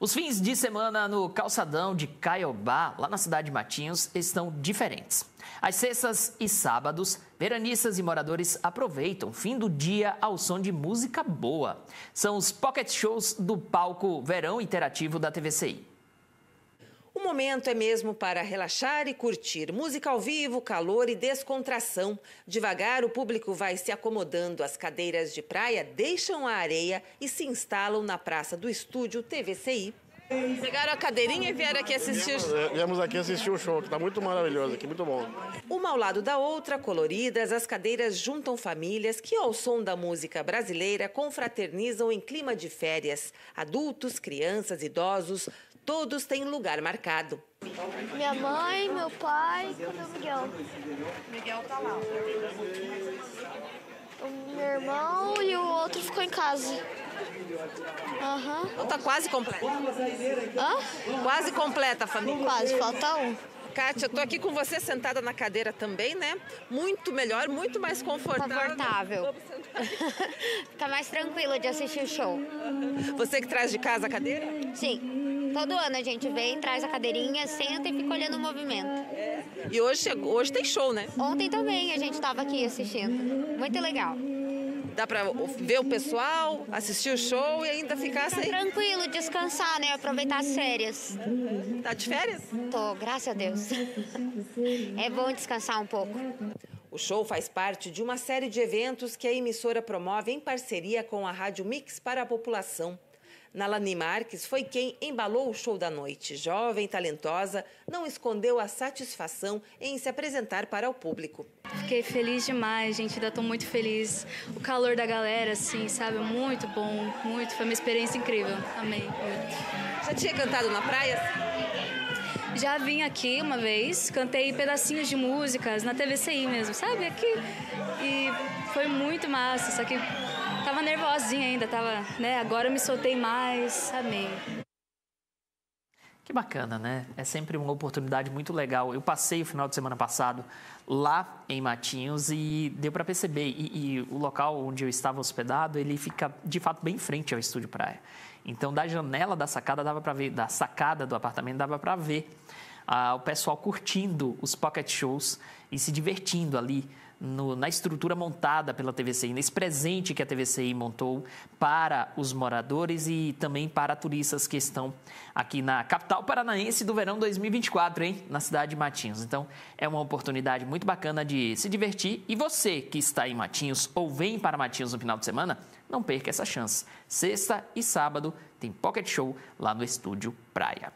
Os fins de semana no calçadão de Caiobá, lá na cidade de Matinhos, estão diferentes. Às sextas e sábados, veranistas e moradores aproveitam o fim do dia ao som de música boa. São os pocket shows do palco Verão Interativo da TVCI. O momento é mesmo para relaxar e curtir. Música ao vivo, calor e descontração. Devagar, o público vai se acomodando. As cadeiras de praia deixam a areia e se instalam na praça do estúdio TVCI. Pegaram a cadeirinha e vieram aqui assistir o show. Viemos aqui assistir o show, que está muito maravilhoso aqui, muito bom. Uma ao lado da outra, coloridas, as cadeiras juntam famílias que, ao som da música brasileira, confraternizam em clima de férias. Adultos, crianças, idosos, todos têm lugar marcado. Minha mãe, meu pai, cadê o Miguel? Miguel tá lá. O meu irmão e o outro ficou em casa. Aham. Então tá quase completa. Hã? Quase completa a família. Quase, falta um. Kátia, eu tô aqui com você sentada na cadeira também, né? Muito melhor, muito mais confortável. Confortável. Fica mais tranquilo de assistir o show. Você que traz de casa a cadeira? Sim. Todo ano a gente vem, traz a cadeirinha, senta e fica olhando o movimento. E hoje, hoje tem show, né? Ontem também a gente estava aqui assistindo. Muito legal. Dá pra ver o pessoal, assistir o show e ainda ficar sem. Tranquilo, descansar, né? Aproveitar as férias. Tá de férias? Tô, graças a Deus. É bom descansar um pouco. O show faz parte de uma série de eventos que a emissora promove em parceria com a Rádio Mix para a população. Nalani Marques foi quem embalou o show da noite. Jovem, talentosa, não escondeu a satisfação em se apresentar para o público. Fiquei feliz demais, gente. Ainda tô muito feliz. O calor da galera, assim, sabe? Muito bom, muito. Foi uma experiência incrível. Amei muito. Já tinha cantado na praia? Já vim aqui uma vez, cantei pedacinhos de músicas na TVCI mesmo, sabe? Aqui. E foi muito massa, só que tava nervosinha ainda, tava, né? Agora eu me soltei mais, amei. Que bacana, né? É sempre uma oportunidade muito legal. Eu passei o final de semana passado lá em Matinhos e deu para perceber. E, e o local onde eu estava hospedado, ele fica de fato bem em frente ao estúdio praia. Então, da janela da sacada dava para ver, da sacada do apartamento dava para ver ah, o pessoal curtindo os pocket shows e se divertindo ali no- na estrutura montada pela TVCI, nesse presente que a TVCI montou para os moradores e também para turistas que estão aqui na capital paranaense do verão 2024, hein? Na cidade de Matinhos. Então, é uma oportunidade muito bacana de se divertir. E você que está em Matinhos ou vem para Matinhos no final de semana, não perca essa chance. Sexta e sábado tem Pocket Show lá no Estúdio Praia.